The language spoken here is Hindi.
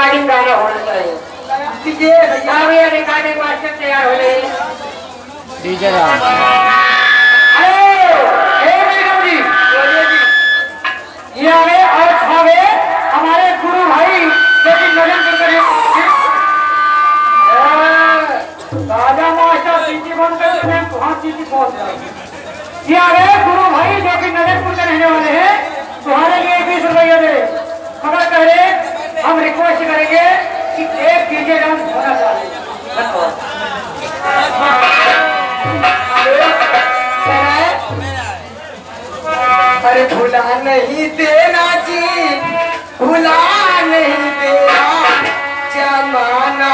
रिकॉर्डिंग गाना होना चाहिए। हाँ भैया रिकॉर्डिंग मास्टर तैयार हो गई डीजे अरे जी ये आवे और खावे हमारे गुरु भाई जो कि नज़र कर राजा मास्टर सीटी बंद कर मैं वहाँ सीटी पहुँच गया? ये आवे गुरु भाई जो कि नजरपुर के रहने वाले हैं तुम्हारे लिए बीस रुपया दे रहे हम रिक्वेस्ट करेंगे कि एक डीजे डांस होना चाहिए अरे भुला नहीं देना जी, भुला नहीं देना जमाना